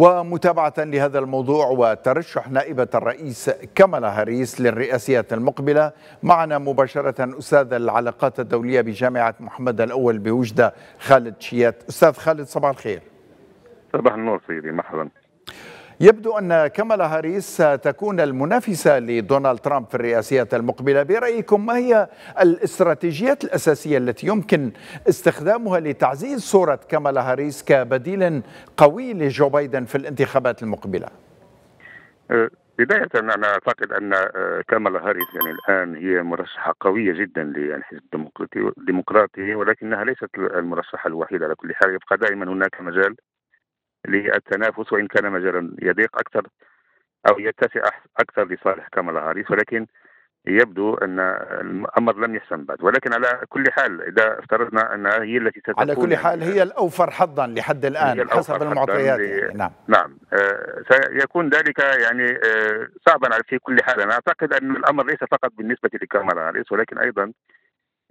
ومتابعة لهذا الموضوع وترشح نائبة الرئيس كمالا هاريس للرئاسيات المقبلة. معنا مباشرة أستاذ العلاقات الدولية بجامعة محمد الأول بوجدة خالد شيات. أستاذ خالد صباح الخير. صباح النور سيدي مرحبا. يبدو أن كمالا هاريس ستكون المنافسة لدونالد ترامب في الرئاسيات المقبلة. برأيكم ما هي الاستراتيجيات الأساسية التي يمكن استخدامها لتعزيز صورة كمالا هاريس كبديل قوي لجو بايدن في الانتخابات المقبلة؟ أه، بداية أنا أعتقد أن أه، كمالا هاريس يعني الآن هي مرشحة قوية جدا للحزب الديمقراطي ولكنها ليست المرشحة الوحيدة على كل حال. يبقى دائما هناك مجال للتنافس وإن كان مجالا يضيق أكثر أو يتسع أكثر لصالح كامالا هاريس ولكن يبدو أن الأمر لم يحسم بعد. ولكن على كل حال إذا افترضنا انها هي التي ستكون على كل حال هي الأوفر حظا لحد الآن حسب المعطيات يعني. نعم. نعم. آه سيكون ذلك يعني آه صعبا في كل حال. أنا أعتقد أن الأمر ليس فقط بالنسبة لكامالا هاريس ولكن أيضا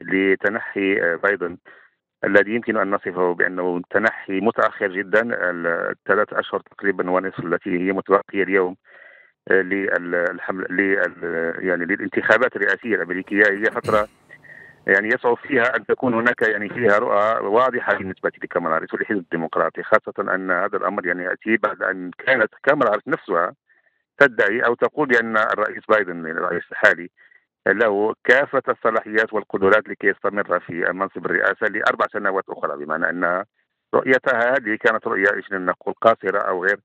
لتنحي آه بايدن الذي يمكن أن نصفه بأنه تنحي متاخر جدا الثلاث أشهر تقريبا ونصف التي هي متبقية اليوم آه، للحمل يعني للانتخابات الرئاسية الأمريكية. هي فترة يعني يصعب فيها أن تكون هناك يعني فيها رؤى واضحة بالنسبة لكامالا هاريس والحزب الديمقراطي خاصة أن هذا الأمر يعني يأتي بعد أن كانت كامالا هاريس نفسها تدعي أو تقول بأن الرئيس بايدن الرئيس الحالي له كافة الصلاحيات والقدرات لكي يستمر في منصب الرئاسة لأربع سنوات أخرى بمعنى أن رؤيتها هذه كانت رؤية إيش نقول قاصرة أو غير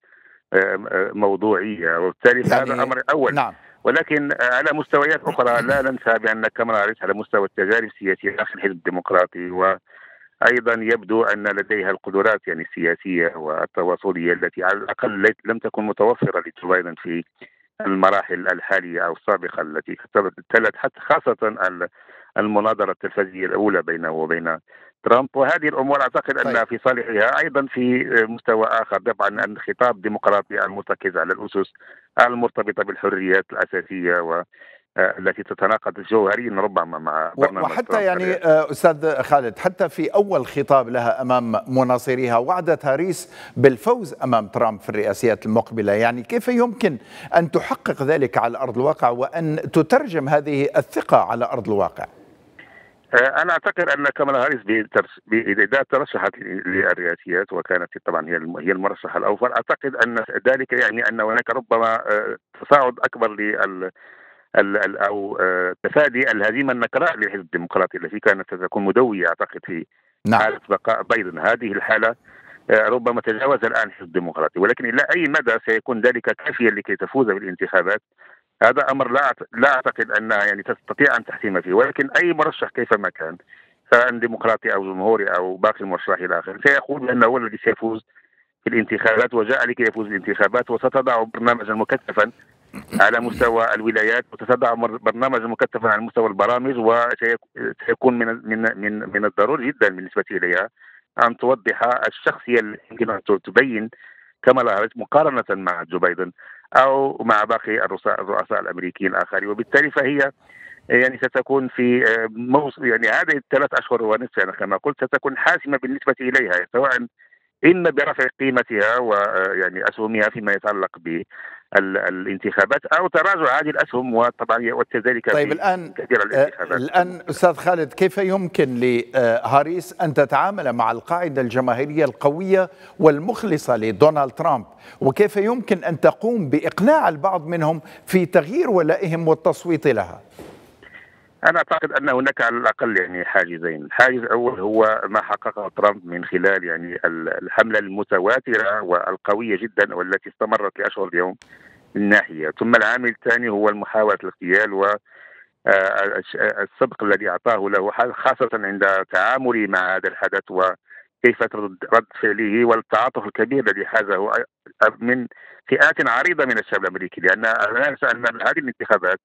موضوعية وبالتالي يعني هذا أمر أول نعم. ولكن على مستويات أخرى لا ننسى بأن كامالا هاريس على مستوى التجارب السياسية داخل الحزب الديمقراطي وأيضا يبدو أن لديها القدرات يعني السياسية والتواصلية التي على الأقل لم تكن متوفرة لجو بايدن في المراحل الحالية أو السابقة التي تلت حتى خاصة المناظرة التلفزيونية الأولى بينه وبين ترامب وهذه الأمور أعتقد أن طيب. في صالحها أيضا في مستوى آخر طبعا الخطاب الديمقراطي المرتكز على الأسس المرتبطة بالحريات الأساسية و التي تتناقض جوهريا ربما مع برنامج وحتى يعني آه، أستاذ خالد حتى في أول خطاب لها أمام مناصريها وعدت هاريس بالفوز أمام ترامب في الرئاسيات المقبلة. يعني كيف يمكن أن تحقق ذلك على أرض الواقع وأن تترجم هذه الثقة على أرض الواقع؟ آه، أنا أعتقد أن كمالا هاريس اذا ترشحت للرئاسيات وكانت طبعا هي هي المرشح الاوفر أعتقد أن ذلك يعني أن هناك ربما تصاعد أكبر لل أو آه، تفادي الهزيمة النكراء للحزب الديمقراطي التي كانت ستكون مدوية أعتقد في نعم. حالة بقاء بايدن. هذه الحالة آه، ربما تجاوز الآن الحزب الديمقراطي ولكن إلى أي مدى سيكون ذلك كافيا لكي تفوز بالانتخابات؟ هذا أمر لا لا أعتقد أنها يعني تستطيع أن تحسم فيه. ولكن أي مرشح كيفما كان سواء ديمقراطي أو جمهوري أو باقي المرشحين الآخر سيقول بانه هو الذي سيفوز في الانتخابات وجاء لكي يفوز بالانتخابات وستضع برنامجا مكثفا على مستوى الولايات وتتبع برنامج مكثفا على مستوى البرامج وسيكون من من من من الضروري جدا بالنسبة إليها أن توضح الشخصية اللي يمكن أن تبين كمالا هاريس مقارنة مع جو بايدن أو مع باقي الرؤساء الأمريكيين الآخرين. وبالتالي فهي يعني ستكون في موسم يعني هذه الثلاث أشهر ونصف يعني كما قلت ستكون حاسمة بالنسبة إليها سواء اما برفع قيمتها ويعني أسهمها فيما يتعلق بالانتخابات أو تراجع هذه الأسهم وطبعا وكذلك طيب الآن الانتخابات. الآن أستاذ خالد كيف يمكن لهاريس أن تتعامل مع القاعدة الجماهيرية القوية والمخلصة لدونالد ترامب؟ وكيف يمكن أن تقوم بإقناع البعض منهم في تغيير ولائهم والتصويت لها؟ أنا أعتقد أن هناك على الأقل يعني حاجزين، الحاجز الأول هو ما حققه ترامب من خلال يعني الحملة المتواترة والقوية جدا والتي استمرت لأشهر اليوم من ناحية، ثم العامل الثاني هو محاوله الاغتيال و آه، السبق الذي أعطاه له خاصة عند تعامله مع هذا الحدث وكيف رد فعله والتعاطف الكبير الذي حازه من فئات عريضة من الشعب الأمريكي. لأن لا ننسى ان هذه الانتخابات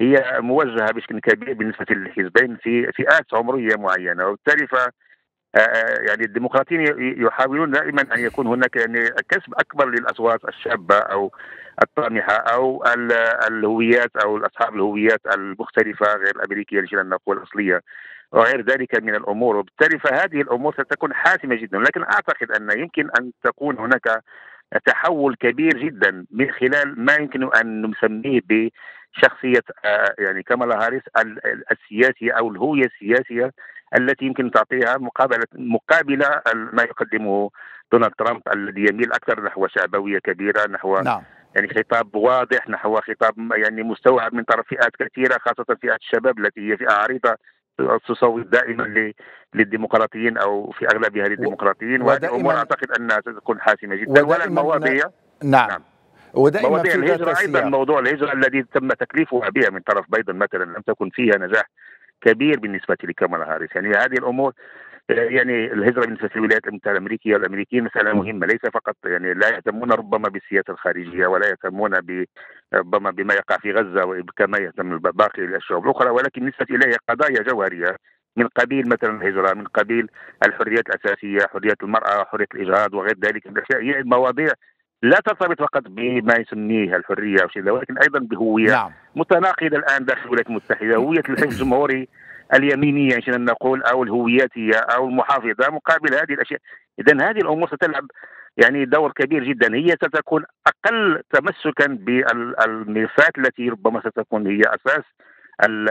هي موجهة بشكل كبير بالنسبة للحزبين في فئات عمرية معينة وبالتالي ف آه، آه، يعني الديمقراطيين يحاولون دائما أن يكون هناك يعني كسب أكبر للأصوات الشابة أو الطامحة أو الهويات أو أصحاب الهويات المختلفة غير الأمريكية لشان نقول الأصلية وغير ذلك من الأمور وبالتالي فهذه الأمور ستكون حاسمة جدا لكن أعتقد أن يمكن أن تكون هناك تحول كبير جدا من خلال ما يمكن أن نسميه بشخصية آه، يعني كمالا هاريس السياسية أو الهوية السياسية التي يمكن تعطيها مقابلة مقابله ما يقدمه دونالد ترامب الذي يميل أكثر نحو شعبوية كبيرة نحو نعم. يعني خطاب واضح نحو خطاب يعني مستوعب من طرف فئات كثيرة خاصة فئات الشباب التي هي فئة عريضة تصوت دائما للديمقراطيين أو في أغلبها للديمقراطيين وهذه الأمور أعتقد أنها ستكون حاسمة جدا. ولا المواضيع نعم, نعم. ودائما مواضيع الهجرة أيضا موضوع الهجرة الذي تم تكليفها بها من طرف بايدن مثلا لم تكن فيها نجاح كبير بالنسبة لكامالا هاريس. يعني هذه الأمور يعني الهجرة بالنسبة للولايات المتحدة الأمريكية والامريكيين مساله مهمة ليس فقط يعني لا يهتمون ربما بالسياسة الخارجية ولا يهتمون ربما بما يقع في غزة كما يهتم باقي الشعوب الأخرى ولكن بالنسبة إليه قضايا جوهرية من قبيل مثلا الهجرة من قبيل الحريات الأساسية حريه المرأة حرية الإجهاض وغير ذلك من الأشياء هي مواضيع لا ترتبط فقط بما يسميه الحرية أو شيء ولكن أيضا بهوية نعم. متناقضة الآن داخل الولايات المتحدة هوية الحزب الجمهوري اليمينية ان نقول أو الهوياتيه أو المحافظة مقابل هذه الأشياء. اذا هذه الأمور ستلعب يعني دور كبير جدا. هي ستكون أقل تمسكا بالملفات التي ربما ستكون هي أساس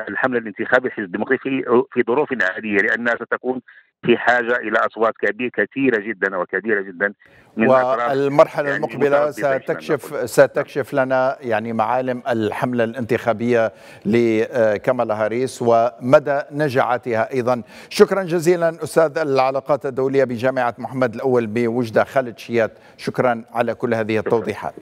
الحملة الانتخابي الحزب الديمقراطي في ظروف عاديه لأنها ستكون في حاجة إلى أصوات كبيرة كثيرة جدا وكبيرة جدا من والمرحلة يعني المقبلة ستكشف ستكشف لنا يعني معالم الحملة الانتخابية لكمالا هاريس ومدى نجاعتها أيضا. شكرا جزيلا أستاذ العلاقات الدولية بجامعة محمد الأول بوجدة خالد شيات. شكرا على كل هذه التوضيحات.